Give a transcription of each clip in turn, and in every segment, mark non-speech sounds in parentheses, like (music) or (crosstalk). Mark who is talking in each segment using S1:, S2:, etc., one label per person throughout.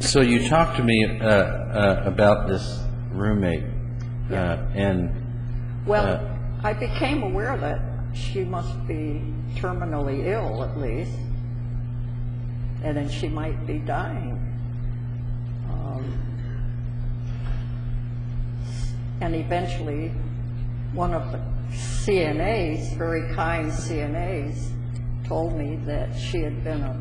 S1: So you talked to me uh, uh, about this roommate, uh, and
S2: Well,
S1: Uh,
S2: I became aware that she must be terminally ill at least, and then she might be dying. Um, And eventually, one of the CNAs, very kind CNAs, told me that she had been a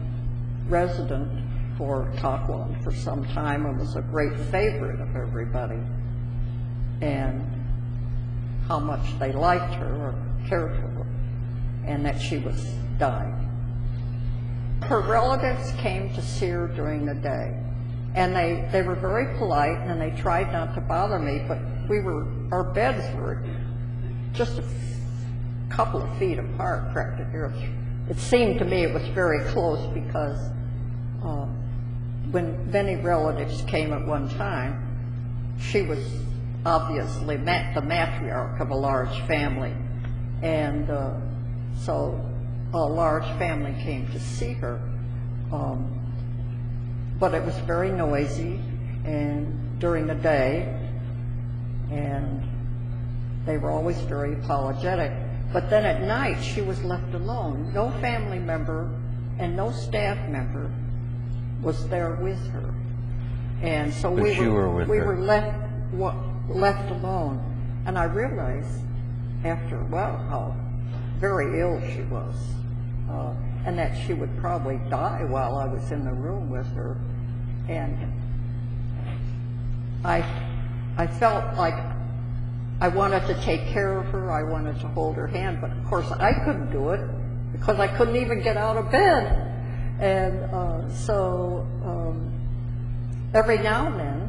S2: resident for Taquan for some time and was a great favorite of everybody. And how much they liked her or cared for her, and that she was dying. Her relatives came to see her during the day, and they, they were very polite and they tried not to bother me, but we were, our beds were just a couple of feet apart practically. It seemed to me it was very close because uh, when many relatives came at one time, she was obviously the matriarch of a large family. And uh, so a large family came to see her. Um, but it was very noisy and during the day, and they were always very apologetic. But then at night, she was left alone. No family member and no staff member was there with her. And so
S1: But
S2: we
S1: you were
S2: we
S1: her.
S2: were left left alone. And I realized after a while how very ill she was, uh, and that she would probably die while I was in the room with her. And I I felt like I wanted to take care of her. I wanted to hold her hand, but of course I couldn't do it because I couldn't even get out of bed. And uh, so um, every now and then,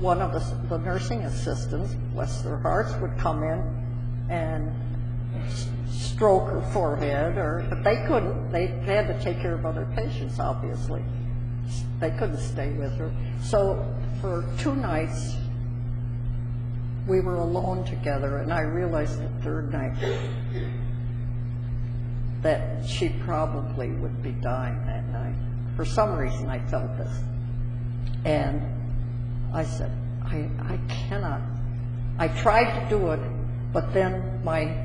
S2: one of the, the nursing assistants, bless their hearts, would come in and stroke her forehead, or but they couldn't. They, they had to take care of other patients, obviously. They couldn't stay with her. So for two nights, we were alone together, and I realized the third night that she probably would be dying that night. For some reason, I felt this. And I said, I, I cannot. I tried to do it, but then my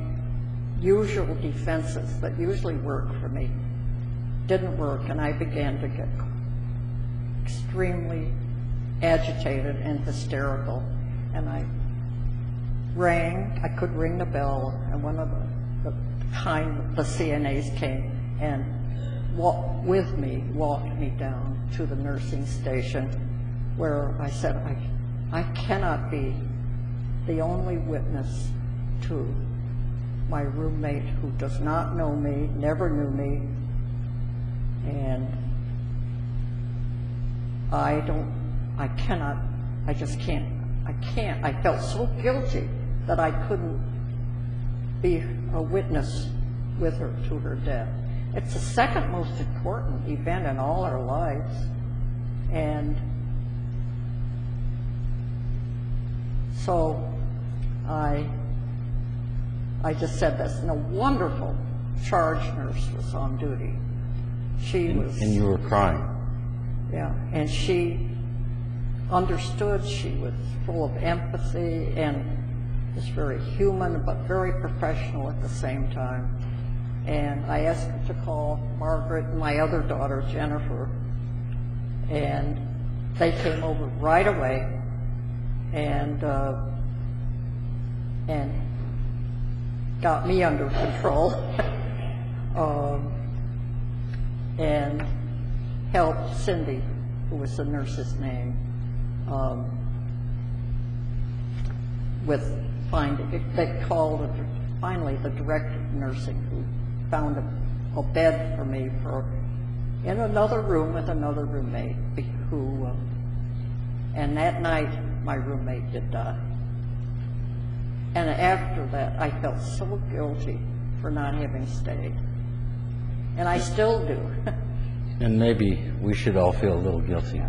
S2: usual defenses that usually work for me didn't work, and I began to get extremely agitated and hysterical. And I rang, I could ring the bell, and one of the, the kind, the CNAs came and walked with me, walked me down to the nursing station where I said, I, I cannot be the only witness to my roommate who does not know me, never knew me, and I don't, I cannot, I just can't, I can't. I felt so guilty that I couldn't be a witness with her to her death. It's the second most important event in all our lives. And so I, I just said this, and a wonderful charge nurse was on duty. She was.
S1: and you were crying.
S2: Yeah, and she understood, she was full of empathy and was very human but very professional at the same time. And I asked her to call Margaret and my other daughter, Jennifer, and they came over right away and, uh, and got me under control. (laughs) um, and helped Cindy, who was the nurse's name, um, with finding, they called it finally the director of nursing who found a, a bed for me for, in another room with another roommate who, uh, and that night my roommate did die. And after that, I felt so guilty for not having stayed. And I still do. (laughs)
S1: And maybe we should all feel a little guilty.